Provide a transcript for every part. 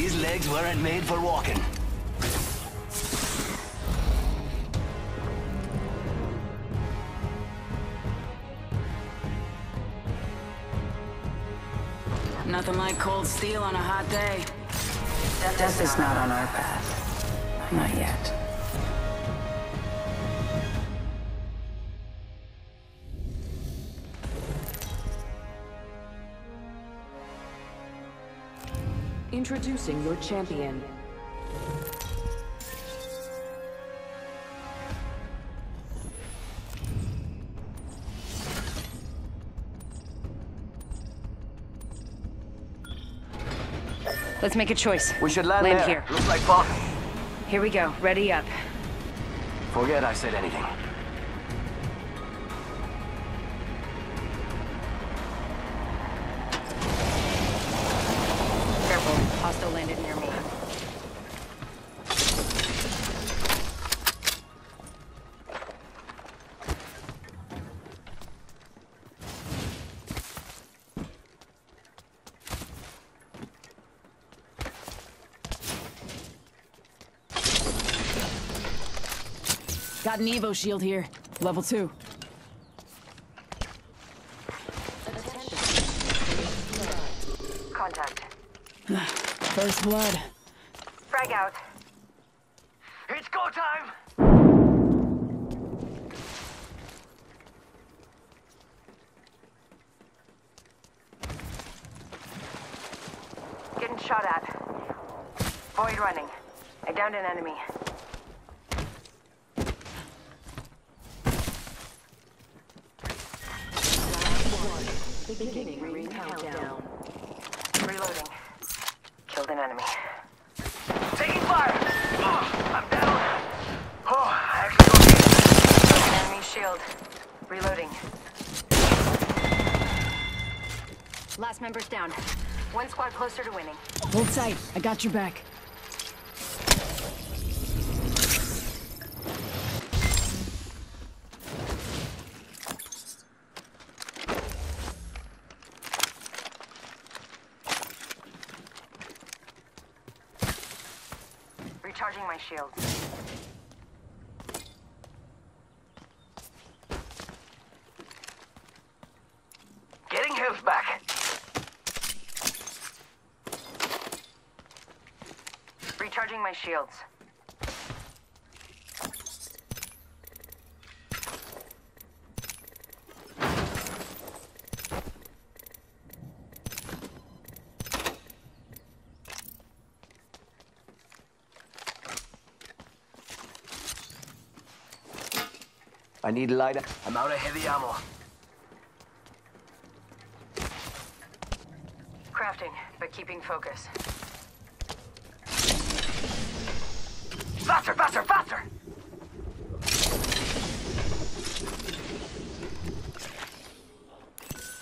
These legs weren't made for walking. Nothing like cold steel on a hot day. Death is not on our path. Not yet. Introducing your champion. Let's make a choice. We should land, Land here. Looks like Boston. Here we go. Ready up. Forget I said anything. Got an Evo shield here. Level two. Contact. First blood. Frag out. It's go time! Getting shot at. Void running. I downed an enemy. Beginning ring countdown. Reloading. Killed an enemy. Taking fire! Oh, I'm down! Oh, I actually don't An enemy shield. Reloading. Last member's down. One squad closer to winning. Hold tight. I got your back. Recharging my shields. Getting health back. Recharging my shields. I need lighter. I'm out of heavy ammo. Crafting, but keeping focus. Faster, faster, faster!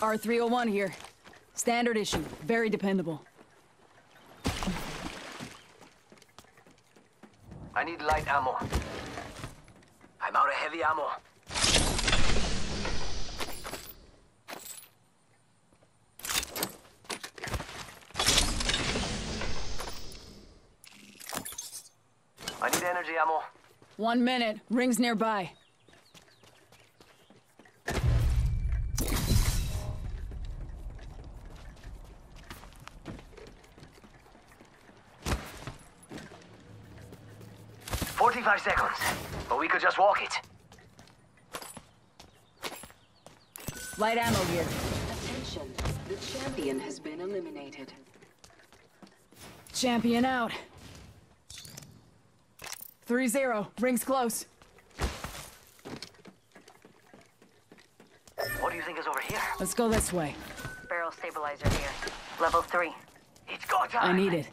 R301 here. Standard issue. Very dependable. I need light ammo. I'm out of heavy ammo. I ammo. One minute. Rings nearby. Forty-five seconds. But we could just walk it. Light ammo here. Attention. The champion has been eliminated. Champion out. 3-0. Rings close. What do you think is over here? Let's go this way. Barrel stabilizer here. Level 3. It's go time! I need it.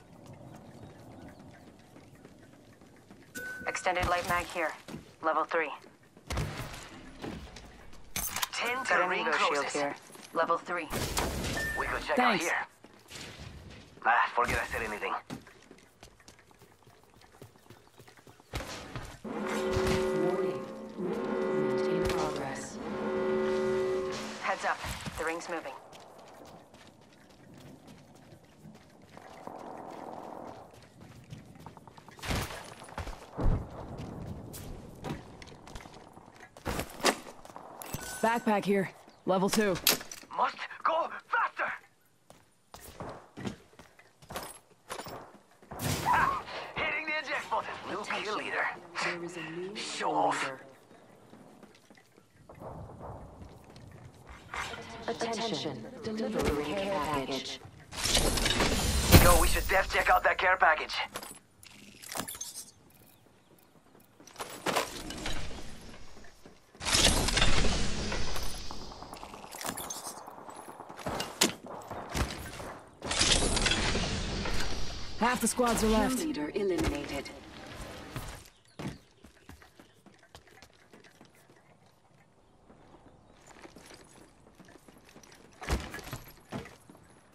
Extended light mag here. Level 3. Ten to Got an ring shield here. Level 3. We could check Thanks. out here. Ah, forget I said anything. Warning. Movement in progress. Heads up. The ring's moving. Backpack here. Level 2. Must go faster! Ha! Hitting the eject button. New kill leader. There is a new Show off. leader. Attention. Delivering care package. Yo, we should def check out that care package. Half the squads are left. Leader eliminated.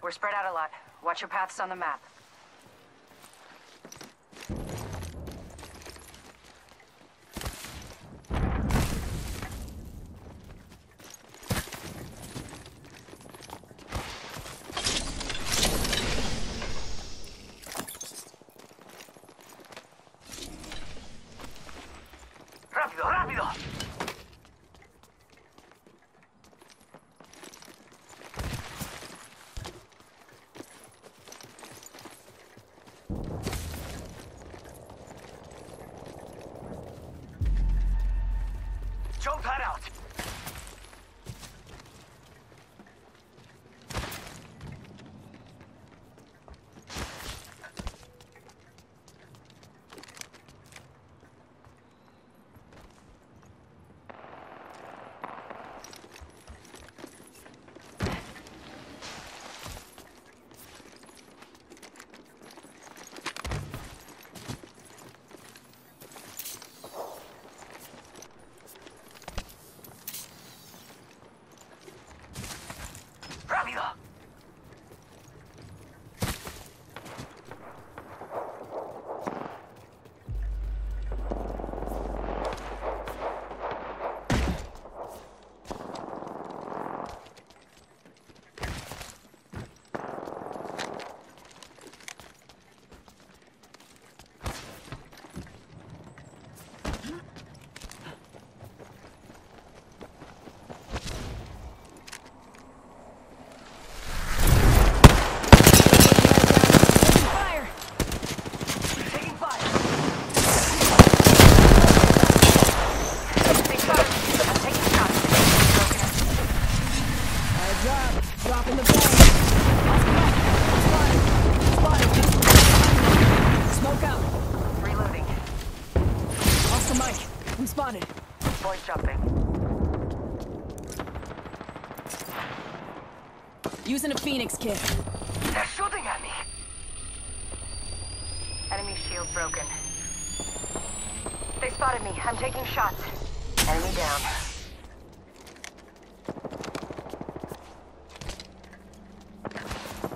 We're spread out a lot. Watch your paths on the map. Spotted. Void jumping. Using a Phoenix kit. They're shooting at me. Enemy shield broken. They spotted me. I'm taking shots. Enemy down.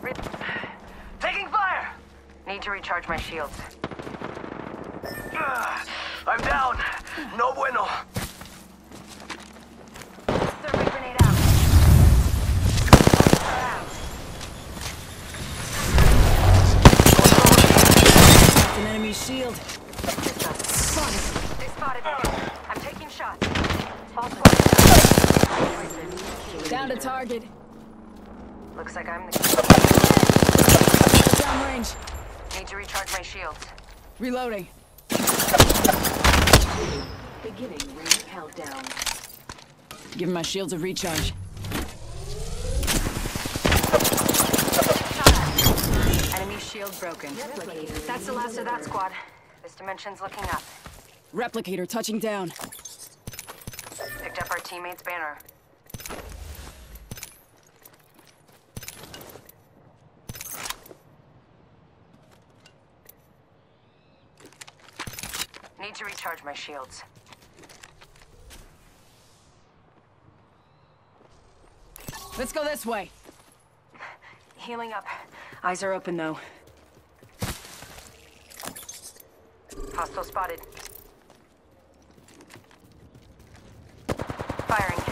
Re- Taking fire. Need to recharge my shields. I'm down. No bueno. Thermite grenade out. Fire out. That's an enemy shield. Spotted. They spotted me. I'm taking shots. Down to target. Looks like I'm the Downrange. Need to recharge my shields. Reloading. Beginning ring countdown. Giving my shields a recharge. Enemy shield broken. Replicator That's the last of that squad. This dimension's looking up. Replicator touching down. Picked up our teammate's banner. Need to recharge my shields. Let's go this way. Healing up. Eyes are open though. Hostile spotted. Firing.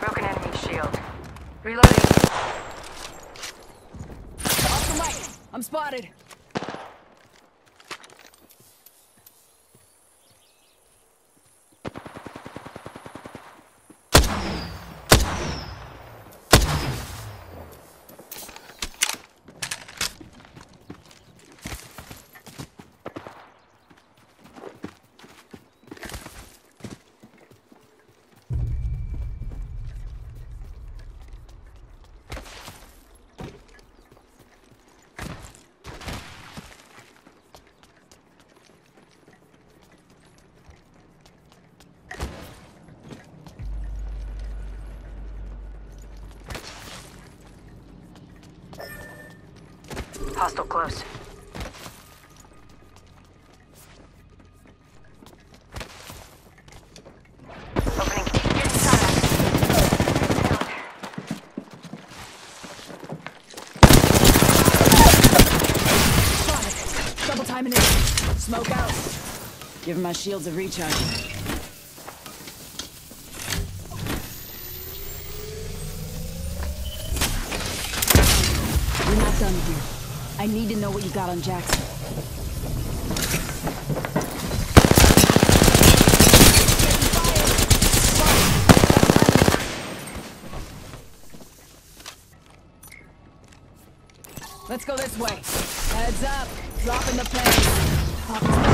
Broken enemy shield. Reloading. Off the mic. I'm spotted. Timing it. Smoke out. Giving my shields a recharge. We're not done here. I need to know what you got on Jackson. Let's go this way. Heads up. Dropping the pace.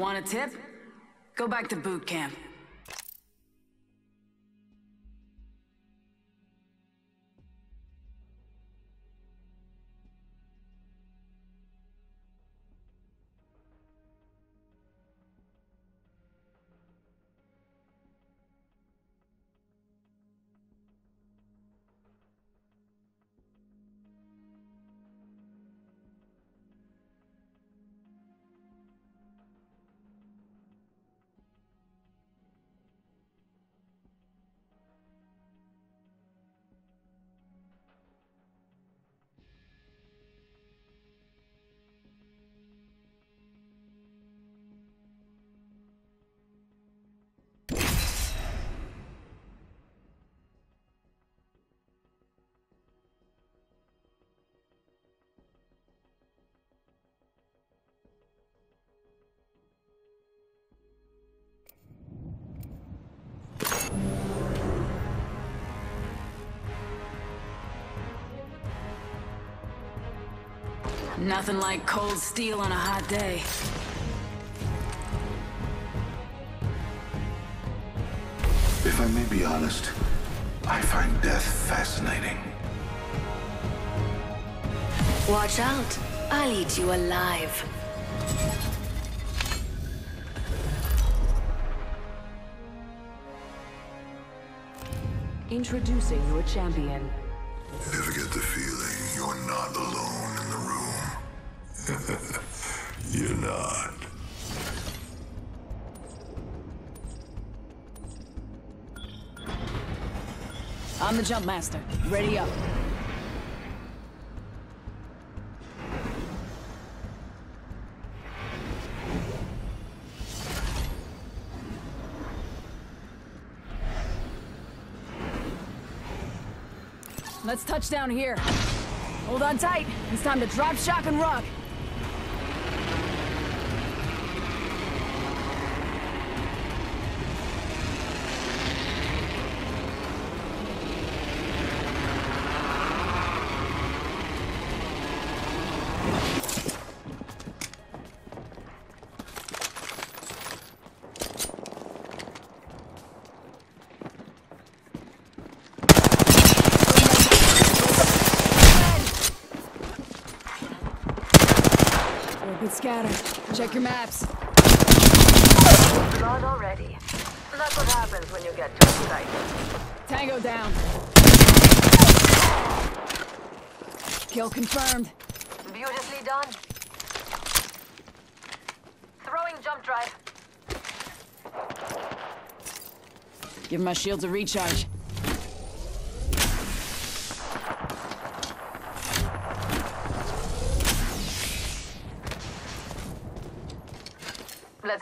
Want a tip? Go back to boot camp. Nothing like cold steel on a hot day. If I may be honest, I find death fascinating. Watch out. I'll eat you alive. Introducing your champion. Ever get the feeling you're not alone I'm the jump master. Ready up. Let's touch down here. Hold on tight. It's time to drop, shock, and rock. You're a good scatter. Check your maps. Blood already. That's what happens when you get too excited. Tango down. Kill confirmed. Beautifully done. Throwing jump drive. Give my shields a recharge.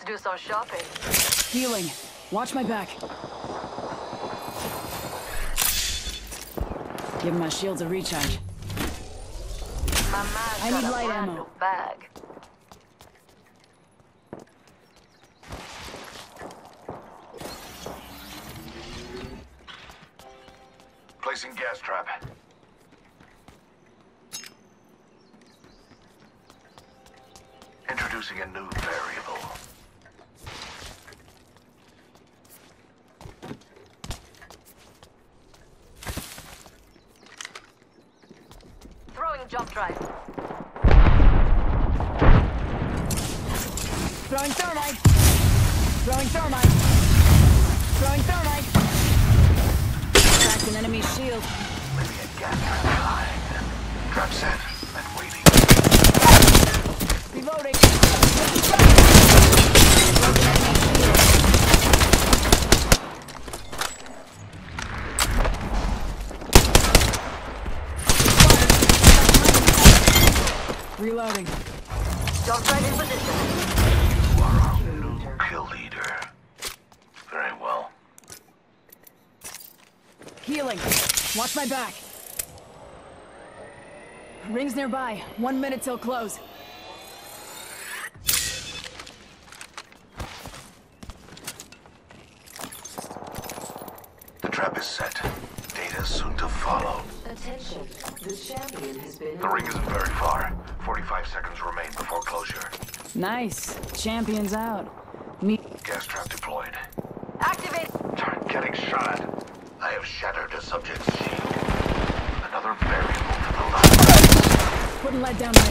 Do some shopping. Healing. Watch my back. Give my shields a recharge. My I need light ammo. new Throwing jump drive. Throwing thermite. Throwing thermite. Throwing thermite. Cracked an enemy shield. Maybe a gas behind. Trap set and waiting. Reloading. Reloading. Jump drive in position. You are our new kill leader. Very well. Healing. Watch my back. Rings nearby. One minute till close. The trap is set. Data soon to follow. Attention. The champion has been The ring isn't very far. 45 seconds remain before closure. Nice. Champions out. Me. Gas trap deployed. Activate. Turret getting shot. I have shattered a subject's shield. Another variable to the left. Couldn't let down my.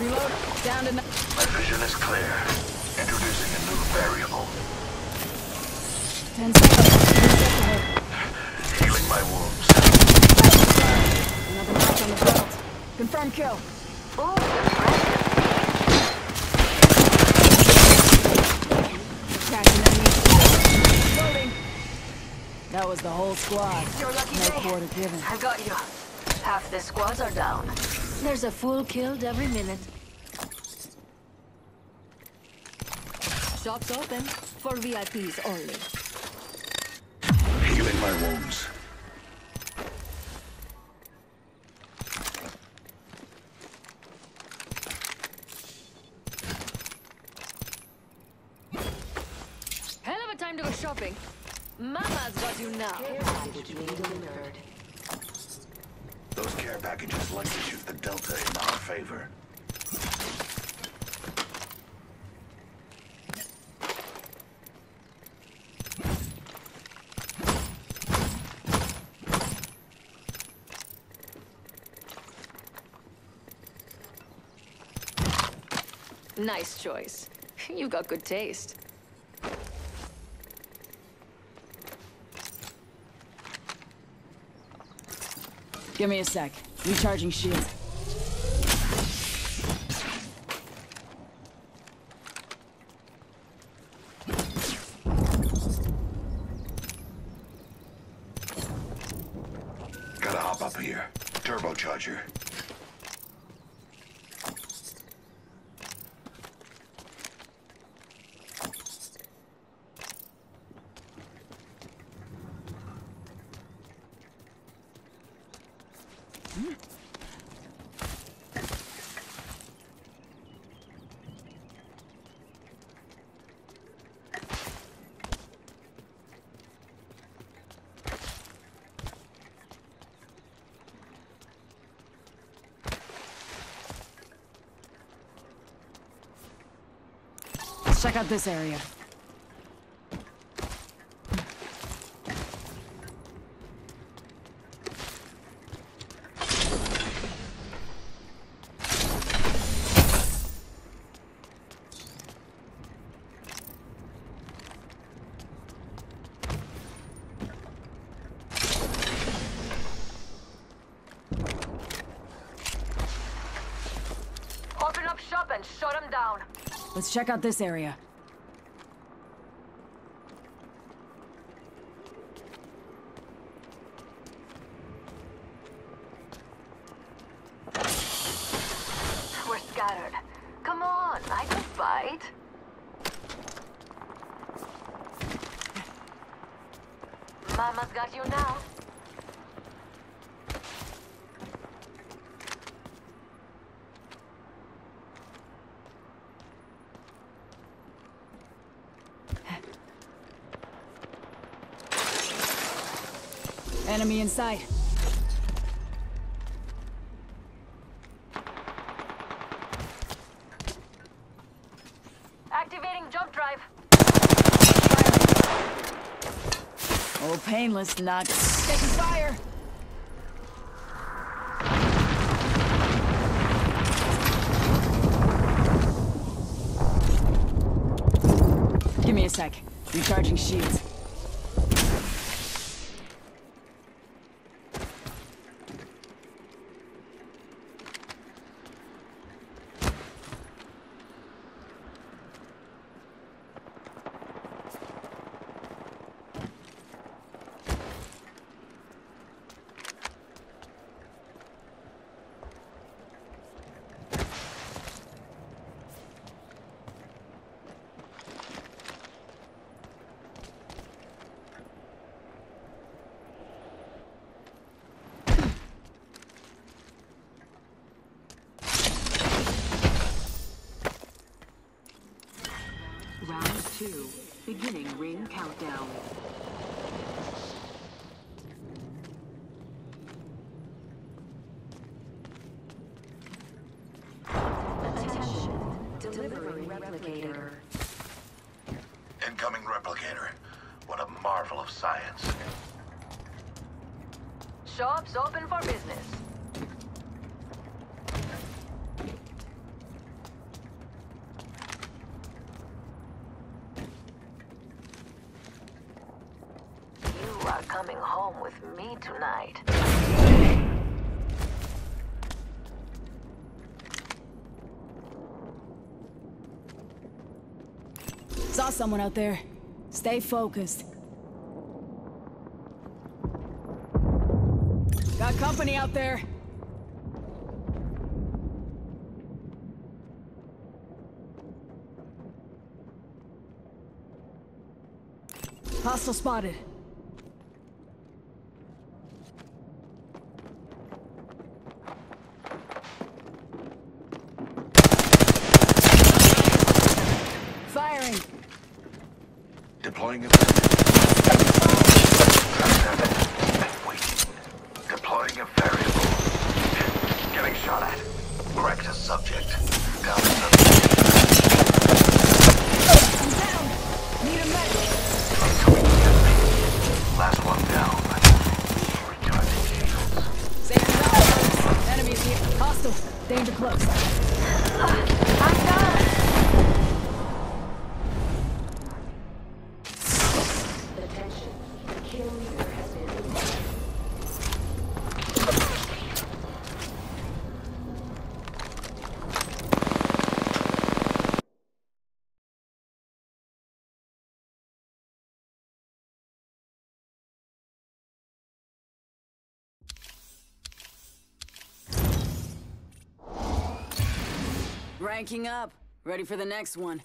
Reload. Down to. n- My vision is clear. Introducing a new variable. Ten seconds. Three steps ahead. Healing my wounds. Confirm kill. Ooh, impressive. Cracked an enemy shield. Reloading. That was the whole squad. Your lucky No quarter given. I got you. Half the squads are down. There's a fool killed every minute. Shops open for VIPs only. Healing my wounds. Hell of a time to go shopping. Mama's got you now. Care package being delivered. Those care packages like to shift the delta in our favor. Nice choice. You've got good taste. Give me a sec. Recharging shields. Gotta hop up here. Turbocharger. Let's check out this area. Open up shop and shut them down. Let's check out this area. We're scattered. Come on, I can fight. Mama's got you now. Enemy in sight. Activating jump drive. Oh, painless nuts. Taking fire! Give me a sec. Recharging shields. Two. Beginning ring countdown. Attention. Delivering replicator. Incoming replicator. What a marvel of science. Shops open for business. You are coming home with me tonight. Saw someone out there. Stay focused. Got company out there. Hostile spotted. Firing. Deploying a... Ranking up. Ready for the next one.